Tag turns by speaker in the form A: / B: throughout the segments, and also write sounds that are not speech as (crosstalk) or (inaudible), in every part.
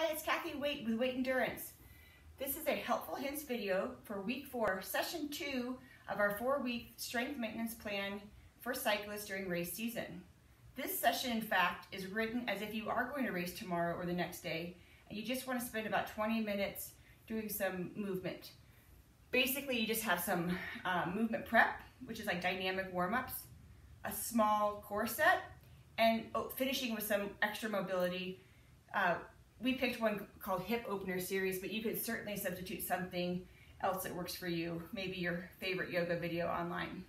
A: Hi, it's Kathy Waite with Waite Endurance. This is a helpful hints video for week four, session two of our four week strength maintenance plan for cyclists during race season. This session, in fact, is written as if you are going to race tomorrow or the next day, and you just want to spend about 20 minutes doing some movement. Basically, you just have some uh, movement prep, which is like dynamic warm-ups, a small core set, and oh, finishing with some extra mobility uh, we picked one called Hip Opener Series, but you could certainly substitute something else that works for you, maybe your favorite yoga video online.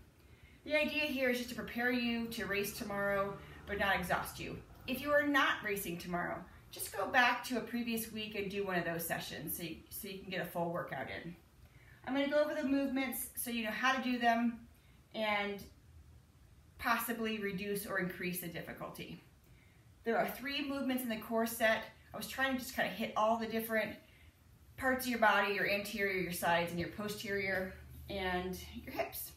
A: The idea here is just to prepare you to race tomorrow, but not exhaust you. If you are not racing tomorrow, just go back to a previous week and do one of those sessions so you, so you can get a full workout in. I'm going to go over the movements so you know how to do them and possibly reduce or increase the difficulty. There are three movements in the core set I was trying to just kind of hit all the different parts of your body, your anterior, your sides, and your posterior, and your hips.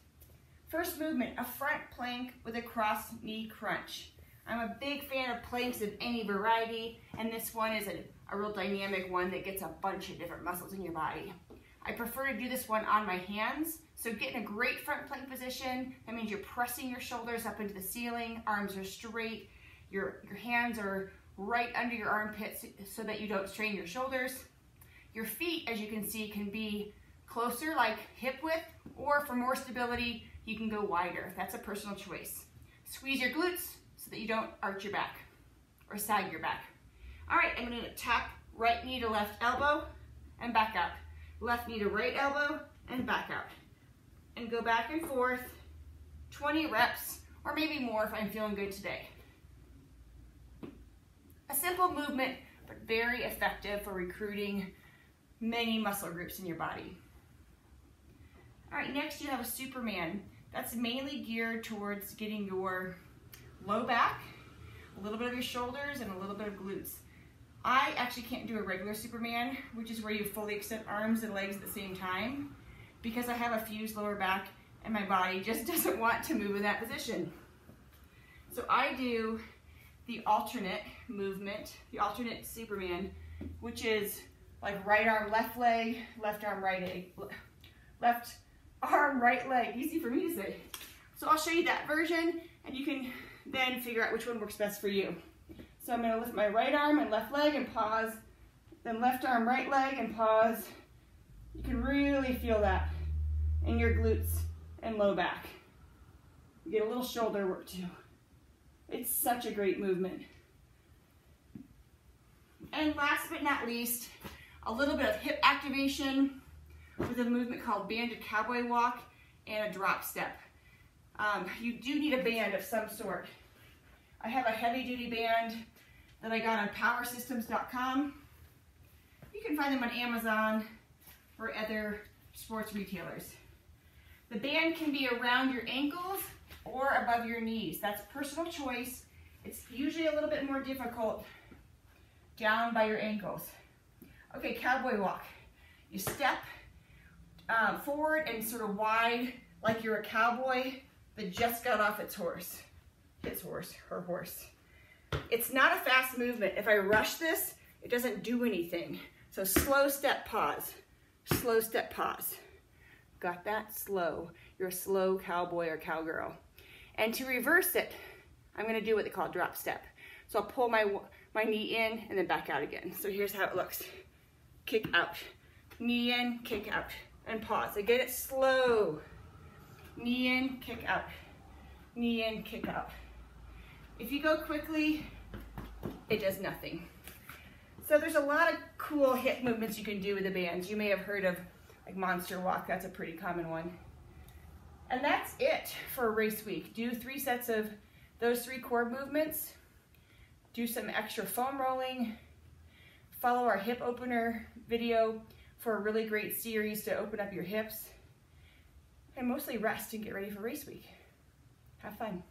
A: First movement, a front plank with a cross knee crunch. I'm a big fan of planks of any variety, and this one is a, a real dynamic one that gets a bunch of different muscles in your body. I prefer to do this one on my hands, so get in a great front plank position. That means you're pressing your shoulders up into the ceiling, arms are straight, your, your hands are right under your armpits so that you don't strain your shoulders. Your feet, as you can see, can be closer, like hip width, or for more stability, you can go wider. That's a personal choice. Squeeze your glutes so that you don't arch your back or sag your back. All right, I'm gonna tap right knee to left elbow and back up. Left knee to right elbow and back out. And go back and forth, 20 reps, or maybe more if I'm feeling good today. Simple movement, but very effective for recruiting many muscle groups in your body. All right, next you have a Superman. That's mainly geared towards getting your low back, a little bit of your shoulders, and a little bit of glutes. I actually can't do a regular Superman, which is where you fully extend arms and legs at the same time, because I have a fused lower back and my body just (laughs) doesn't want to move in that position. So I do the alternate movement, the alternate Superman, which is like right arm, left leg, left arm, right leg, left arm, right leg. Easy for me to say. So I'll show you that version and you can then figure out which one works best for you. So I'm gonna lift my right arm and left leg and pause, then left arm, right leg and pause. You can really feel that in your glutes and low back. You get a little shoulder work too. It's such a great movement. And last but not least, a little bit of hip activation with a movement called banded cowboy walk and a drop step. Um, you do need a band of some sort. I have a heavy duty band that I got on powersystems.com. You can find them on Amazon or other sports retailers. The band can be around your ankles or above your knees. That's personal choice. It's usually a little bit more difficult down by your ankles. Okay, cowboy walk. You step uh, forward and sort of wide like you're a cowboy that just got off its horse. His horse, her horse. It's not a fast movement. If I rush this, it doesn't do anything. So slow step, pause. Slow step, pause. Got that? Slow. You're a slow cowboy or cowgirl. And to reverse it, I'm gonna do what they call a drop step. So I'll pull my, my knee in and then back out again. So here's how it looks. Kick out, knee in, kick out, and pause. Again, it's slow. Knee in, kick out, knee in, kick out. If you go quickly, it does nothing. So there's a lot of cool hip movements you can do with the bands. You may have heard of like monster walk, that's a pretty common one. And that's it for race week. Do three sets of those three core movements. Do some extra foam rolling. Follow our hip opener video for a really great series to open up your hips. And mostly rest and get ready for race week. Have fun.